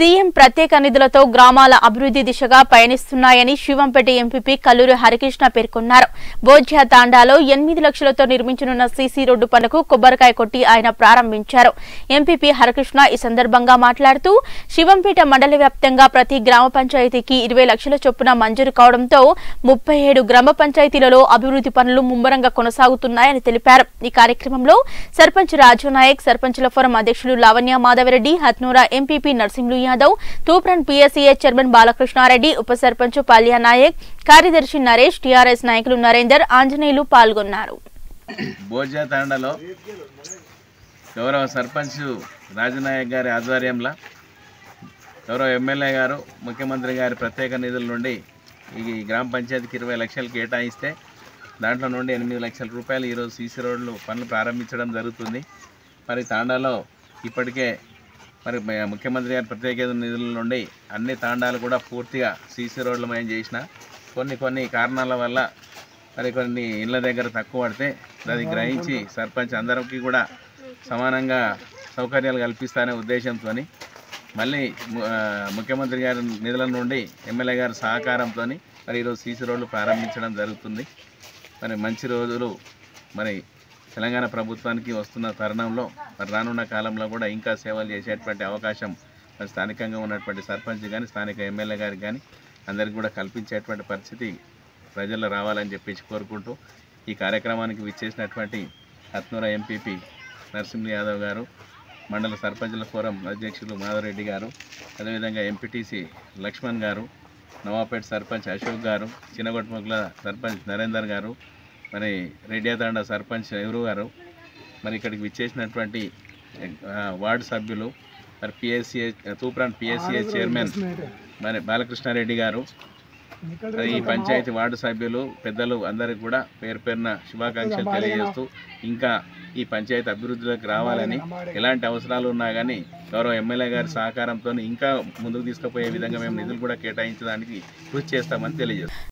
CM ప్రత్యేక నిధులతో గ్రామాల అభివృద్ధి దిశగా పయనిస్తున్నాయని శివంపేట ఎంపీపీ కల్లూరి హరికృష్ణ పేర్కొన్నారు. బోధ్య తాండాలో ఎనిమిది లక్షలతో నిర్మించనున్న సీసీ రోడ్డు పనులకు కొబ్బరికాయ కొట్టి ఆయన ప్రారంభించారు. ఎంపీపీ హరికృష్ణ ఈ సందర్భంగా మాట్లాడుతూ శివంపేట మండల వ్యాప్తంగా ప్రతి గ్రామ పంచాయతీకి ఇరవై లక్షల చొప్పున మంజూరు కావడంతో ముప్పై ఏడు గ్రామ పంచాయతీలలో అభివృద్ధి పనులు ముమ్మరంగా కొనసాగుతున్నాయని తెలిపారు. ఈ కార్యక్రమంలో సర్పంచ్ రాజు నాయక్ సర్పంచుల ఫోరం అధ్యక్షులు Lavanya Madhavareddy Hathnoora MPP Narsimhulu Yadav Toopran PSCA chairman Balakrishna Reddy ఉప సర్పంచ్ పాల్యా నాయక్ కార్యదర్శి నరేష్ టీఆర్ఎస్ నాయకులు నరేందర్ ఆంజనేయులు పాల్గొన్నారు. భోజా గౌరవ సర్పంచ్ రాజనాయక్ గారి ఆధ్వర్యంలో గౌరవ ఎమ్మెల్యే గారు ముఖ్యమంత్రి గారి ప్రత్యేక నిధుల నుండి ఈ గ్రామ పంచాయతీకి ఇరవై లక్షలు కేటాయిస్తే దాంట్లో నుండి ఎనిమిది లక్షల రూపాయలు ఈరోజు సీసీ రోడ్లు పనులు ప్రారంభించడం జరుగుతుంది. మరి తాండాలో ఇప్పటికే మరి ముఖ్యమంత్రి గారి ప్రత్యేక నిధుల నుండి అన్ని తాండాలు కూడా పూర్తిగా సీసీ రోడ్లు మేము చేసిన కొన్ని కొన్ని కారణాల వల్ల మరి కొన్ని ఇళ్ళ దగ్గర తక్కువ పడితే అది గ్రహించి సర్పంచ్ అందరికీ కూడా సమానంగా సౌకర్యాలు కల్పిస్తానే ఉద్దేశంతో మళ్ళీ ముఖ్యమంత్రి గారి నిధుల నుండి ఎమ్మెల్యే గారి సహకారంతో మరి ఈరోజు సీసీ రోడ్లు ప్రారంభించడం జరుగుతుంది. మరి మంచి రోజులు మరి తెలంగాణ ప్రభుత్వానికి వస్తున్న తరుణంలో మరి రానున్న కాలంలో కూడా ఇంకా సేవలు చేసేటువంటి అవకాశం స్థానికంగా ఉన్నటువంటి సర్పంచ్ కానీ స్థానిక ఎమ్మెల్యే గారికి కానీ అందరికి కూడా కల్పించేటువంటి పరిస్థితి ప్రజల్లో రావాలని చెప్పేసి కోరుకుంటూ ఈ కార్యక్రమానికి విచ్చేసినటువంటి అత్నూర ఎంపీపీ నరసింహ యాదవ్ గారు మండల సర్పంచుల ఫోరం అధ్యక్షులు మాధవరెడ్డి గారు అదేవిధంగా ఎంపీటీసీ లక్ష్మణ్ గారు నవాపేట సర్పంచ్ అశోక్ గారు చిన్నగొట్టముగ్ల సర్పంచ్ నరేందర్ గారు మరి రెడ్డియాతాండ సర్పంచ్ నెహ్రూ గారు? మరి ఇక్కడికి విచ్చేసినటువంటి వార్డు సభ్యులు మరి పిఎస్సిఏ తూప్రాన్ పిఎస్సిఏ చైర్మన్ మరి బాలకృష్ణారెడ్డి గారు ఈ పంచాయతీ వార్డు సభ్యులు పెద్దలు అందరికి కూడా పేరు పేరున శుభాకాంక్షలు తెలియజేస్తూ ఇంకా ఈ పంచాయతీ అభివృద్ధిలోకి రావాలని ఎలాంటి అవసరాలు ఉన్నా కానీ గౌరవ ఎమ్మెల్యే గారి సహకారంతో ఇంకా ముందుకు తీసుకుపోయే విధంగా మేము నిధులు కూడా కేటాయించడానికి కృషి చేస్తామని తెలియజేస్తాం